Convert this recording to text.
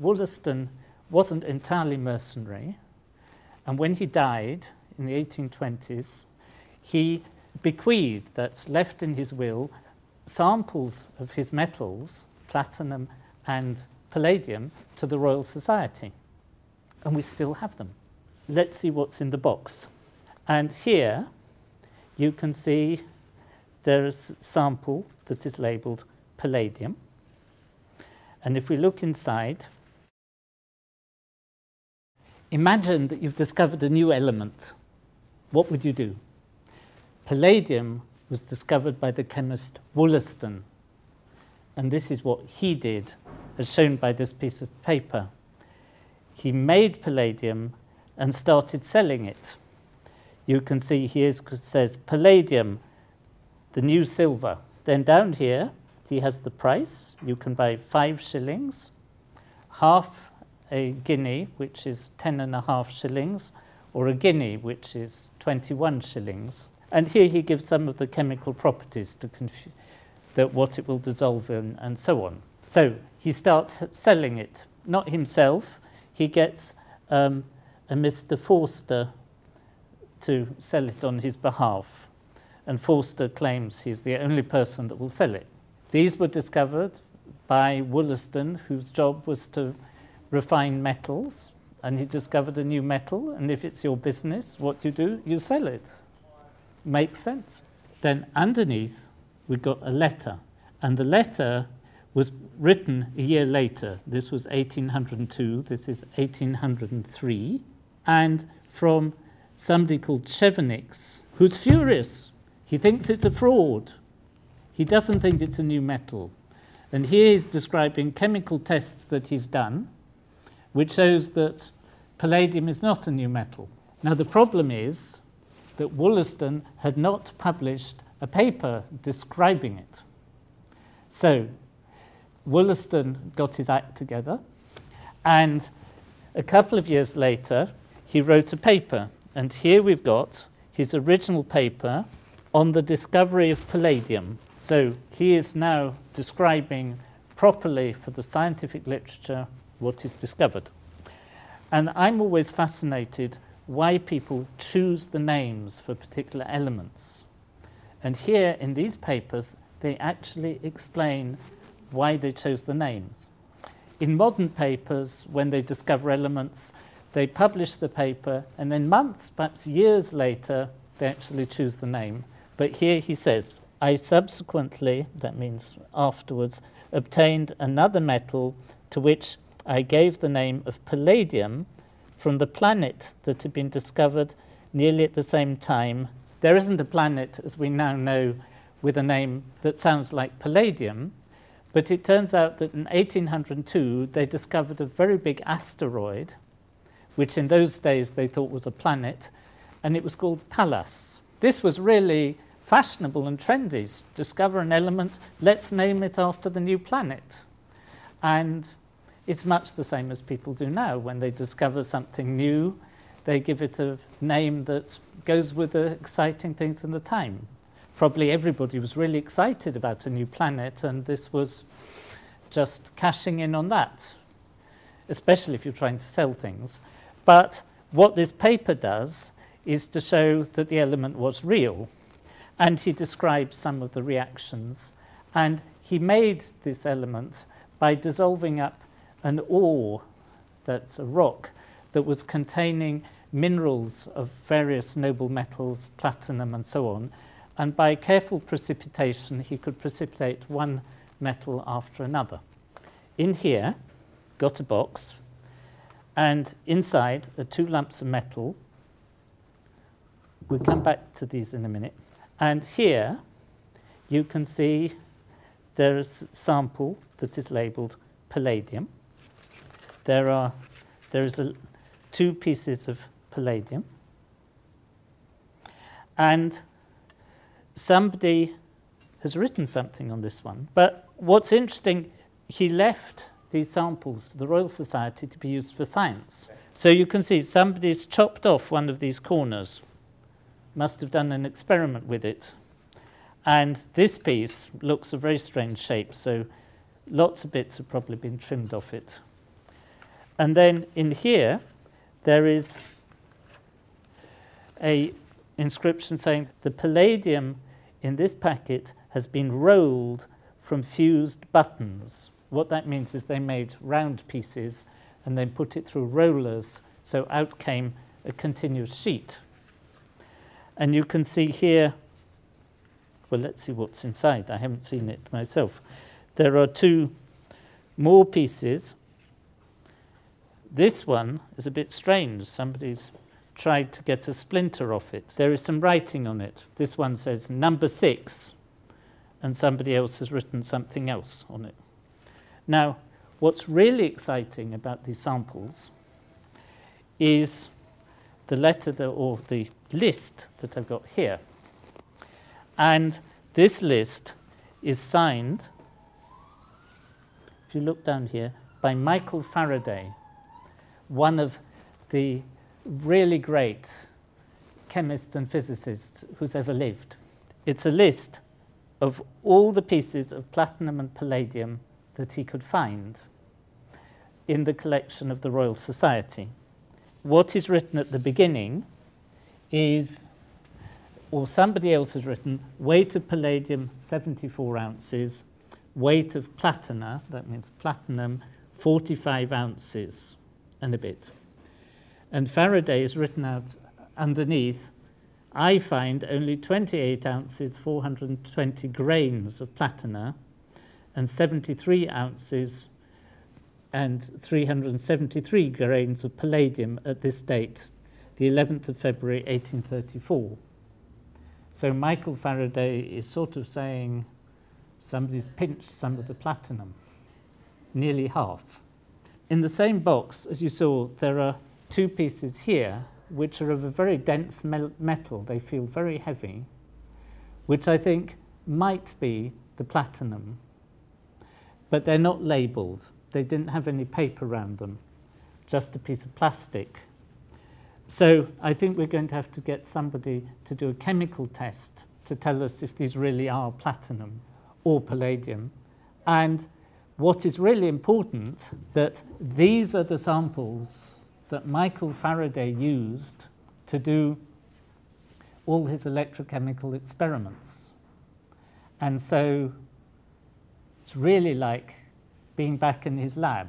Wollaston wasn't entirely mercenary, and when he died in the 1820s, he bequeathed, that's left in his will, samples of his metals, platinum and palladium, to the Royal Society. And we still have them. Let's see what's in the box. And here you can see there's a sample that is labeled palladium. And if we look inside, imagine that you've discovered a new element. What would you do? Palladium was discovered by the chemist Wollaston. And this is what he did, as shown by this piece of paper. He made palladium and started selling it. You can see here says palladium, the new silver. Then down here, he has the price. You can buy five shillings, half a guinea, which is ten and a half shillings, or a guinea, which is 21 shillings. And here he gives some of the chemical properties to that what it will dissolve in and so on. So he starts selling it, not himself. He gets um, a Mr. Forster to sell it on his behalf. And Forster claims he's the only person that will sell it. These were discovered by Wollaston, whose job was to refine metals. And he discovered a new metal. And if it's your business, what you do, you sell it. Makes sense. Then underneath, we got a letter. And the letter was written a year later. This was 1802, this is 1803. And from somebody called Chenevix, who's furious. He thinks it's a fraud. He doesn't think it's a new metal. And here he's describing chemical tests that he's done, which shows that palladium is not a new metal. Now, the problem is that Wollaston had not published a paper describing it. So, Wollaston got his act together, and a couple of years later, he wrote a paper. And here we've got his original paper on the discovery of palladium. So he is now describing properly for the scientific literature what is discovered. And I'm always fascinated why people choose the names for particular elements. And here in these papers, they actually explain why they chose the names. In modern papers, when they discover elements, they publish the paper, and then months, perhaps years later, they actually choose the name. But here he says, I subsequently, that means afterwards, obtained another metal to which I gave the name of palladium from the planet that had been discovered nearly at the same time. There isn't a planet, as we now know, with a name that sounds like palladium, but it turns out that in 1802 they discovered a very big asteroid which in those days they thought was a planet, and it was called Pallas. This was really fashionable and trendy. Discover an element, let's name it after the new planet. And it's much the same as people do now. When they discover something new, they give it a name that goes with the exciting things in the time. Probably everybody was really excited about a new planet, and this was just cashing in on that, especially if you're trying to sell things. But what this paper does is to show that the element was real. And he describes some of the reactions. And he made this element by dissolving up an ore, that's a rock, that was containing minerals of various noble metals, platinum and so on. And by careful precipitation, he could precipitate one metal after another. In here, got a box and inside are two lumps of metal. We'll come back to these in a minute. And here you can see there's a sample that is labeled palladium. There are there is a, two pieces of palladium. And somebody has written something on this one. But what's interesting, he left these samples to the Royal Society to be used for science. So you can see somebody's chopped off one of these corners, must have done an experiment with it. And this piece looks a very strange shape, so lots of bits have probably been trimmed off it. And then in here, there is a inscription saying the palladium in this packet has been rolled from fused buttons. What that means is they made round pieces and then put it through rollers, so out came a continuous sheet. And you can see here, well, let's see what's inside. I haven't seen it myself. There are two more pieces. This one is a bit strange. Somebody's tried to get a splinter off it. There is some writing on it. This one says number six, and somebody else has written something else on it. Now, what's really exciting about these samples is the letter that, or the list that I've got here. And this list is signed, if you look down here, by Michael Faraday, one of the really great chemists and physicists who's ever lived. It's a list of all the pieces of platinum and palladium that he could find in the collection of the Royal Society. What is written at the beginning is, or somebody else has written, weight of palladium 74 ounces, weight of platina, that means platinum, 45 ounces and a bit. And Faraday is written out underneath, I find only 28 ounces, 420 grains of platina, and 73 ounces and 373 grains of palladium at this date, the 11th of February 1834. So Michael Faraday is sort of saying somebody's pinched some of the platinum, nearly half. In the same box, as you saw, there are two pieces here which are of a very dense metal. They feel very heavy, which I think might be the platinum, but they're not labelled. They didn't have any paper around them, just a piece of plastic. So I think we're going to have to get somebody to do a chemical test to tell us if these really are platinum or palladium. And what is really important that these are the samples that Michael Faraday used to do all his electrochemical experiments. And so it's really like being back in his lab.